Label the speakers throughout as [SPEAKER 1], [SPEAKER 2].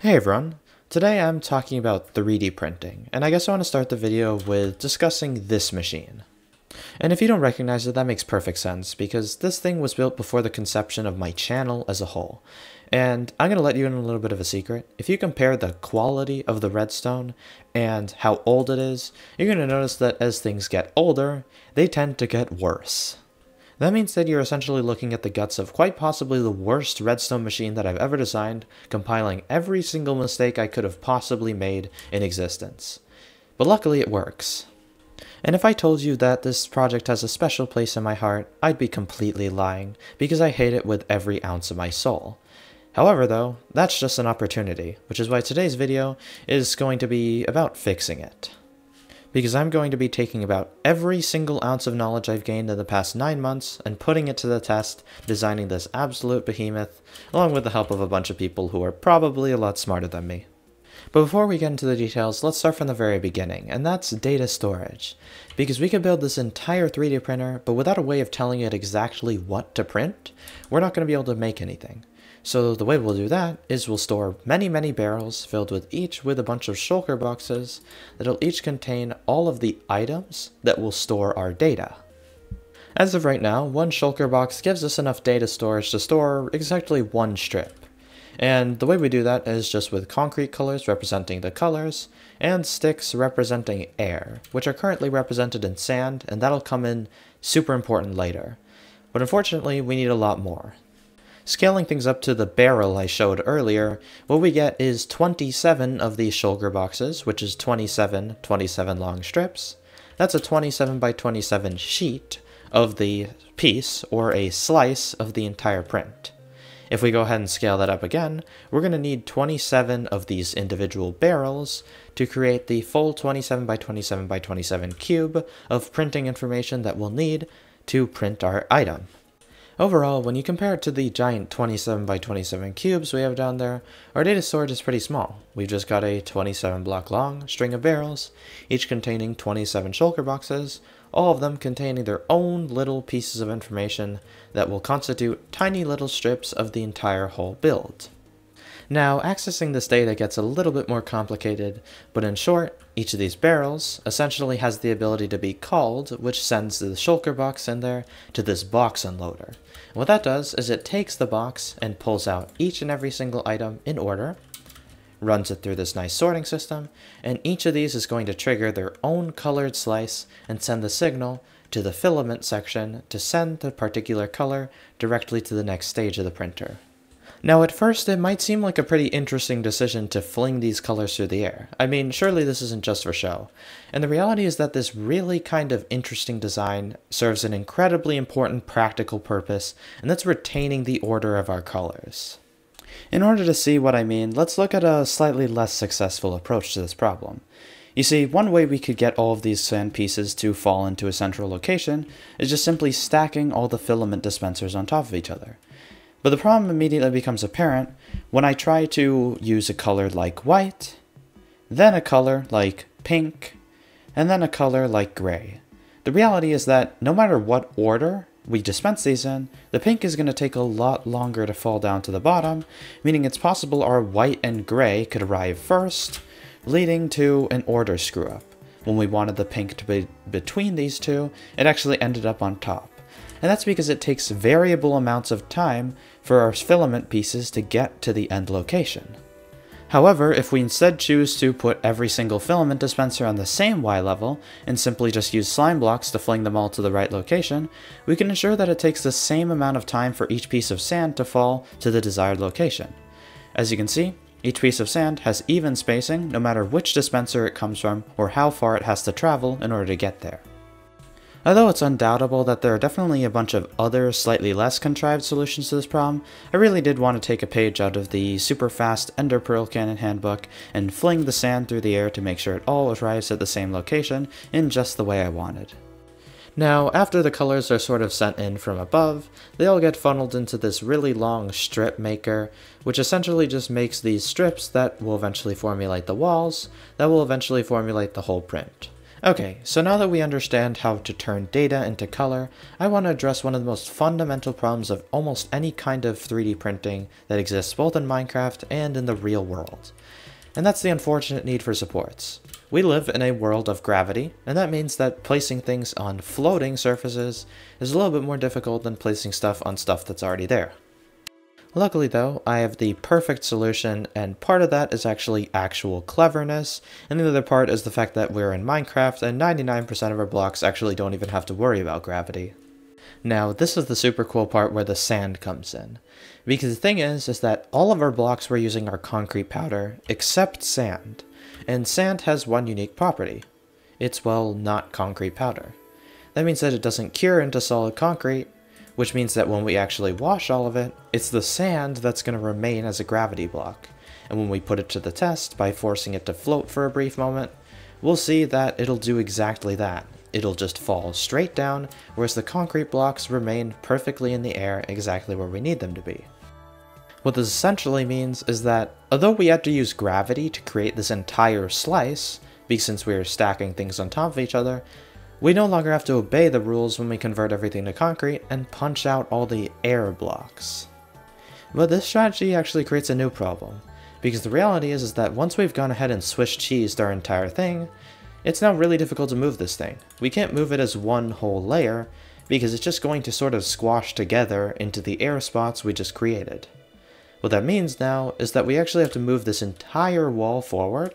[SPEAKER 1] Hey everyone, today I'm talking about 3D printing, and I guess I want to start the video with discussing this machine. And if you don't recognize it, that makes perfect sense, because this thing was built before the conception of my channel as a whole. And I'm going to let you in a little bit of a secret. If you compare the quality of the redstone and how old it is, you're going to notice that as things get older, they tend to get worse. That means that you're essentially looking at the guts of quite possibly the worst redstone machine that I've ever designed, compiling every single mistake I could have possibly made in existence. But luckily it works. And if I told you that this project has a special place in my heart, I'd be completely lying, because I hate it with every ounce of my soul. However though, that's just an opportunity, which is why today's video is going to be about fixing it because I'm going to be taking about every single ounce of knowledge I've gained in the past 9 months and putting it to the test, designing this absolute behemoth, along with the help of a bunch of people who are probably a lot smarter than me. But before we get into the details, let's start from the very beginning, and that's data storage. Because we could build this entire 3D printer, but without a way of telling it exactly what to print, we're not going to be able to make anything. So the way we'll do that is we'll store many, many barrels filled with each with a bunch of shulker boxes that'll each contain all of the items that will store our data. As of right now, one shulker box gives us enough data storage to store exactly one strip. And the way we do that is just with concrete colors representing the colors, and sticks representing air, which are currently represented in sand, and that'll come in super important later. But unfortunately, we need a lot more. Scaling things up to the barrel I showed earlier, what we get is 27 of these shulker boxes, which is 27 27 long strips. That's a 27 by 27 sheet of the piece, or a slice of the entire print. If we go ahead and scale that up again, we're going to need 27 of these individual barrels to create the full 27 by 27 by 27 cube of printing information that we'll need to print our item. Overall, when you compare it to the giant 27 by 27 cubes we have down there, our data storage is pretty small. We've just got a 27 block long string of barrels, each containing 27 shulker boxes, all of them containing their own little pieces of information that will constitute tiny little strips of the entire whole build. Now, accessing this data gets a little bit more complicated, but in short, each of these barrels essentially has the ability to be called, which sends the shulker box in there to this box unloader. And what that does is it takes the box and pulls out each and every single item in order, runs it through this nice sorting system, and each of these is going to trigger their own colored slice and send the signal to the filament section to send the particular color directly to the next stage of the printer. Now at first it might seem like a pretty interesting decision to fling these colors through the air. I mean, surely this isn't just for show. And the reality is that this really kind of interesting design serves an incredibly important practical purpose, and that's retaining the order of our colors. In order to see what I mean, let's look at a slightly less successful approach to this problem. You see, one way we could get all of these sand pieces to fall into a central location is just simply stacking all the filament dispensers on top of each other. But the problem immediately becomes apparent when I try to use a color like white, then a color like pink, and then a color like gray. The reality is that no matter what order we dispense these in, the pink is going to take a lot longer to fall down to the bottom, meaning it's possible our white and gray could arrive first, leading to an order screw up. When we wanted the pink to be between these two, it actually ended up on top and that's because it takes variable amounts of time for our filament pieces to get to the end location. However, if we instead choose to put every single filament dispenser on the same Y level, and simply just use slime blocks to fling them all to the right location, we can ensure that it takes the same amount of time for each piece of sand to fall to the desired location. As you can see, each piece of sand has even spacing no matter which dispenser it comes from or how far it has to travel in order to get there. Although it's undoubtable that there are definitely a bunch of other, slightly less contrived solutions to this problem, I really did want to take a page out of the super fast Ender Pearl Cannon handbook and fling the sand through the air to make sure it all arrives at the same location in just the way I wanted. Now, after the colors are sort of sent in from above, they all get funneled into this really long strip maker, which essentially just makes these strips that will eventually formulate the walls, that will eventually formulate the whole print. Okay, so now that we understand how to turn data into color, I want to address one of the most fundamental problems of almost any kind of 3D printing that exists both in Minecraft and in the real world. And that's the unfortunate need for supports. We live in a world of gravity, and that means that placing things on floating surfaces is a little bit more difficult than placing stuff on stuff that's already there. Luckily though, I have the perfect solution, and part of that is actually actual cleverness, and the other part is the fact that we're in Minecraft and 99% of our blocks actually don't even have to worry about gravity. Now, this is the super cool part where the sand comes in. Because the thing is, is that all of our blocks we're using are concrete powder, except sand. And sand has one unique property. It's, well, not concrete powder. That means that it doesn't cure into solid concrete, which means that when we actually wash all of it, it's the sand that's going to remain as a gravity block. And when we put it to the test by forcing it to float for a brief moment, we'll see that it'll do exactly that. It'll just fall straight down, whereas the concrete blocks remain perfectly in the air exactly where we need them to be. What this essentially means is that, although we had to use gravity to create this entire slice, because since we are stacking things on top of each other, we no longer have to obey the rules when we convert everything to concrete and punch out all the air blocks. But this strategy actually creates a new problem, because the reality is, is that once we've gone ahead and Swiss cheesed our entire thing, it's now really difficult to move this thing. We can't move it as one whole layer, because it's just going to sort of squash together into the air spots we just created. What that means now is that we actually have to move this entire wall forward,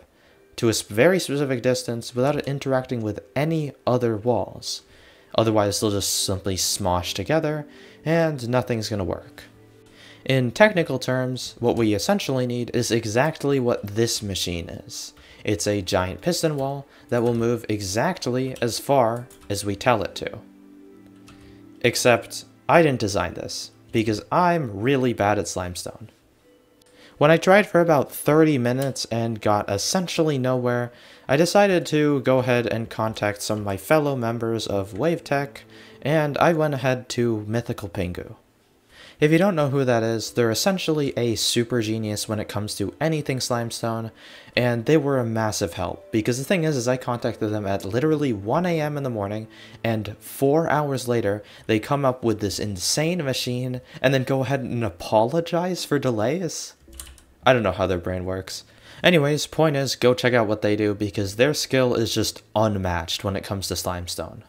[SPEAKER 1] to a very specific distance without it interacting with any other walls. Otherwise, they'll just simply smosh together, and nothing's to work. In technical terms, what we essentially need is exactly what this machine is. It's a giant piston wall that will move exactly as far as we tell it to. Except, I didn't design this, because I'm really bad at Slimestone. When I tried for about 30 minutes and got essentially nowhere, I decided to go ahead and contact some of my fellow members of Wavetech, and I went ahead to Mythical Pingu. If you don't know who that is, they're essentially a super genius when it comes to anything Slimestone, and they were a massive help, because the thing is, is I contacted them at literally 1am in the morning, and four hours later, they come up with this insane machine, and then go ahead and apologize for delays? I don't know how their brain works. Anyways, point is, go check out what they do because their skill is just unmatched when it comes to Slimestone.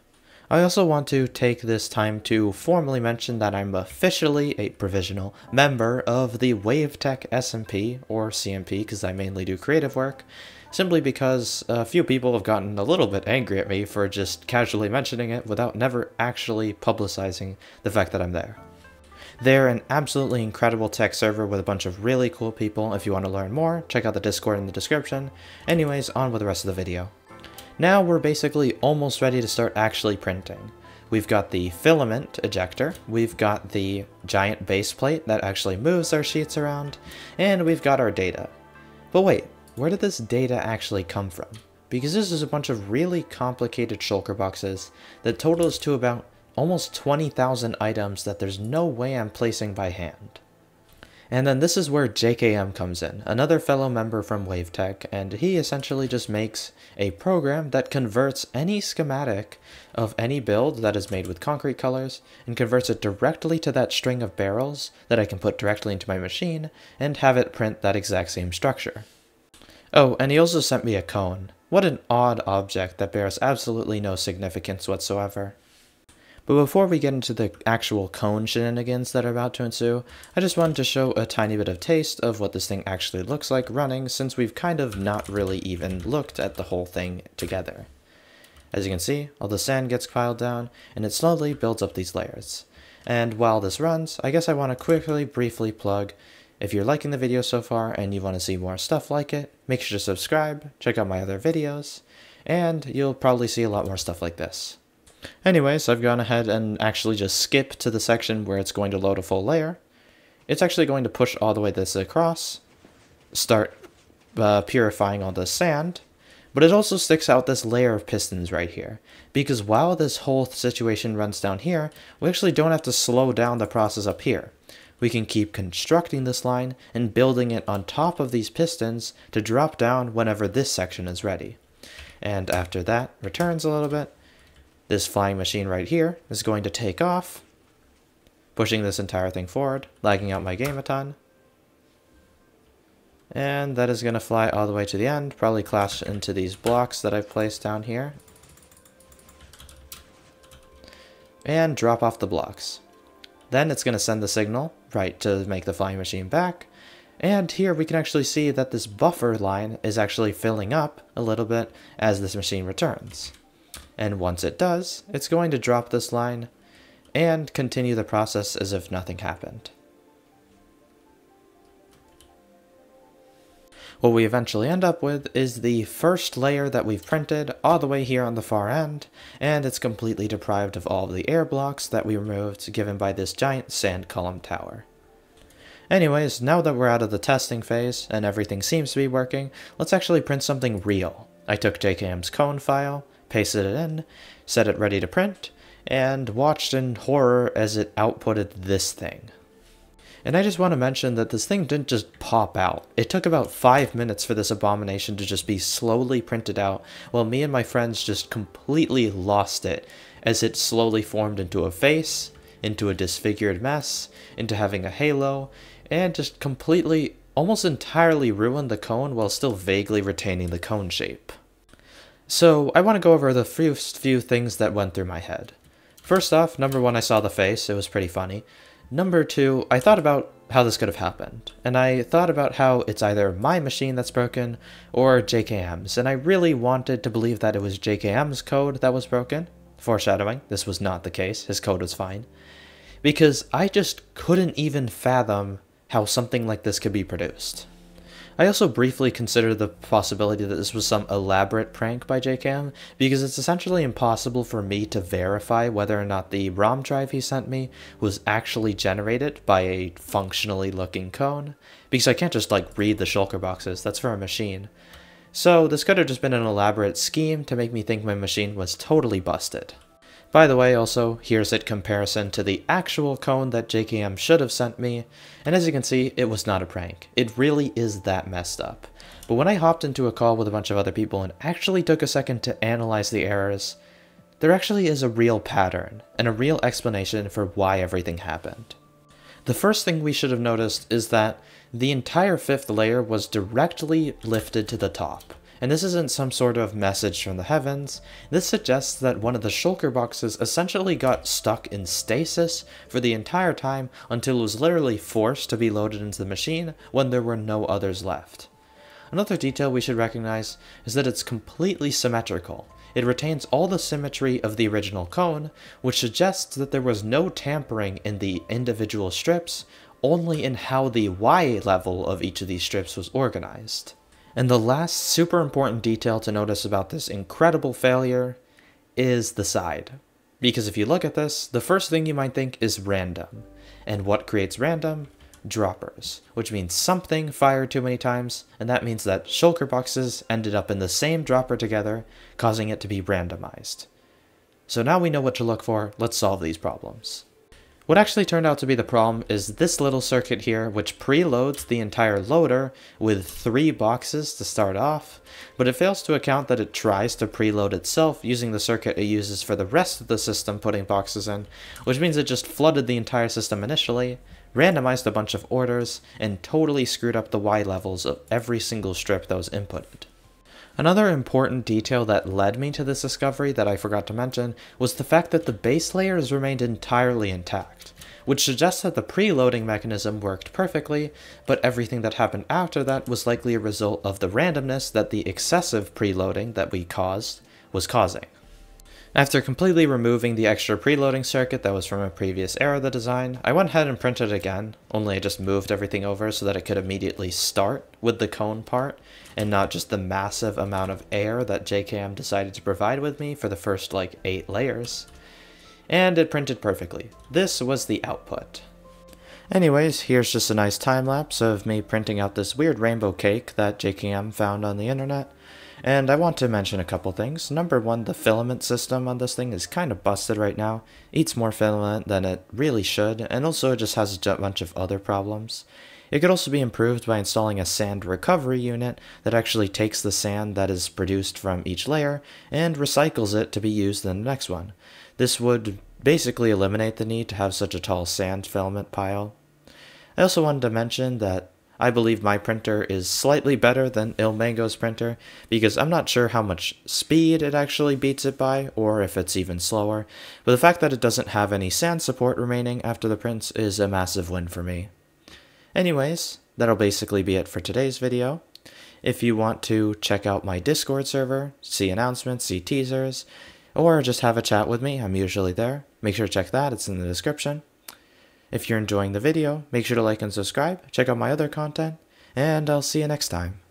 [SPEAKER 1] I also want to take this time to formally mention that I'm officially a provisional member of the Wavetech SMP, or CMP because I mainly do creative work, simply because a few people have gotten a little bit angry at me for just casually mentioning it without never actually publicizing the fact that I'm there. They're an absolutely incredible tech server with a bunch of really cool people. If you want to learn more, check out the Discord in the description. Anyways, on with the rest of the video. Now we're basically almost ready to start actually printing. We've got the filament ejector, we've got the giant base plate that actually moves our sheets around, and we've got our data. But wait, where did this data actually come from? Because this is a bunch of really complicated shulker boxes that totals to about almost 20,000 items that there's no way I'm placing by hand. And then this is where JKM comes in, another fellow member from Wavetech, and he essentially just makes a program that converts any schematic of any build that is made with concrete colors and converts it directly to that string of barrels that I can put directly into my machine and have it print that exact same structure. Oh, and he also sent me a cone. What an odd object that bears absolutely no significance whatsoever. But before we get into the actual cone shenanigans that are about to ensue, I just wanted to show a tiny bit of taste of what this thing actually looks like running since we've kind of not really even looked at the whole thing together. As you can see, all the sand gets piled down, and it slowly builds up these layers. And while this runs, I guess I want to quickly, briefly plug, if you're liking the video so far and you want to see more stuff like it, make sure to subscribe, check out my other videos, and you'll probably see a lot more stuff like this. Anyways, I've gone ahead and actually just skip to the section where it's going to load a full layer. It's actually going to push all the way this across, start uh, purifying all the sand, but it also sticks out this layer of pistons right here, because while this whole situation runs down here, we actually don't have to slow down the process up here. We can keep constructing this line and building it on top of these pistons to drop down whenever this section is ready. And after that, returns a little bit. This flying machine right here is going to take off, pushing this entire thing forward, lagging out my game a ton. And that is going to fly all the way to the end, probably clash into these blocks that I've placed down here. And drop off the blocks. Then it's going to send the signal, right, to make the flying machine back. And here we can actually see that this buffer line is actually filling up a little bit as this machine returns. And once it does, it's going to drop this line and continue the process as if nothing happened. What we eventually end up with is the first layer that we've printed all the way here on the far end, and it's completely deprived of all of the air blocks that we removed given by this giant sand column tower. Anyways, now that we're out of the testing phase and everything seems to be working, let's actually print something real. I took JKM's cone file, pasted it in, set it ready to print, and watched in horror as it outputted this thing. And I just want to mention that this thing didn't just pop out. It took about 5 minutes for this abomination to just be slowly printed out, while me and my friends just completely lost it, as it slowly formed into a face, into a disfigured mess, into having a halo, and just completely, almost entirely ruined the cone while still vaguely retaining the cone shape. So I want to go over the first few things that went through my head. First off, number one, I saw the face, it was pretty funny. Number two, I thought about how this could have happened, and I thought about how it's either my machine that's broken or JKM's, and I really wanted to believe that it was JKM's code that was broken. Foreshadowing, this was not the case, his code was fine. Because I just couldn't even fathom how something like this could be produced. I also briefly considered the possibility that this was some elaborate prank by JKM, because it's essentially impossible for me to verify whether or not the ROM drive he sent me was actually generated by a functionally looking cone, because I can't just like read the shulker boxes, that's for a machine. So this could have just been an elaborate scheme to make me think my machine was totally busted. By the way, also, here's a comparison to the actual cone that JKM should have sent me, and as you can see, it was not a prank. It really is that messed up. But when I hopped into a call with a bunch of other people and actually took a second to analyze the errors, there actually is a real pattern, and a real explanation for why everything happened. The first thing we should have noticed is that the entire fifth layer was directly lifted to the top. And this isn't some sort of message from the heavens. This suggests that one of the shulker boxes essentially got stuck in stasis for the entire time until it was literally forced to be loaded into the machine when there were no others left. Another detail we should recognize is that it's completely symmetrical. It retains all the symmetry of the original cone, which suggests that there was no tampering in the individual strips, only in how the Y level of each of these strips was organized. And the last super important detail to notice about this incredible failure is the side. Because if you look at this, the first thing you might think is random. And what creates random? Droppers, which means something fired too many times, and that means that shulker boxes ended up in the same dropper together, causing it to be randomized. So now we know what to look for, let's solve these problems. What actually turned out to be the problem is this little circuit here, which preloads the entire loader with three boxes to start off, but it fails to account that it tries to preload itself using the circuit it uses for the rest of the system putting boxes in, which means it just flooded the entire system initially, randomized a bunch of orders, and totally screwed up the Y levels of every single strip that was inputted. Another important detail that led me to this discovery that I forgot to mention was the fact that the base layers remained entirely intact, which suggests that the preloading mechanism worked perfectly, but everything that happened after that was likely a result of the randomness that the excessive preloading that we caused was causing. After completely removing the extra preloading circuit that was from a previous era of the design, I went ahead and printed again, only I just moved everything over so that it could immediately start with the cone part, and not just the massive amount of air that JKM decided to provide with me for the first like 8 layers. And it printed perfectly. This was the output. Anyways, here's just a nice time lapse of me printing out this weird rainbow cake that JKM found on the internet. And I want to mention a couple things. Number one, the filament system on this thing is kind of busted right now. Eats more filament than it really should, and also it just has a bunch of other problems. It could also be improved by installing a sand recovery unit that actually takes the sand that is produced from each layer and recycles it to be used in the next one. This would basically eliminate the need to have such a tall sand filament pile. I also wanted to mention that I believe my printer is slightly better than Ilmango's printer because I'm not sure how much speed it actually beats it by or if it's even slower, but the fact that it doesn't have any sand support remaining after the prints is a massive win for me. Anyways, that'll basically be it for today's video. If you want to check out my Discord server, see announcements, see teasers, or just have a chat with me, I'm usually there. Make sure to check that, it's in the description. If you're enjoying the video, make sure to like and subscribe, check out my other content, and I'll see you next time.